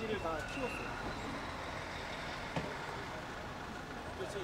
낙지를 다 키웠어요.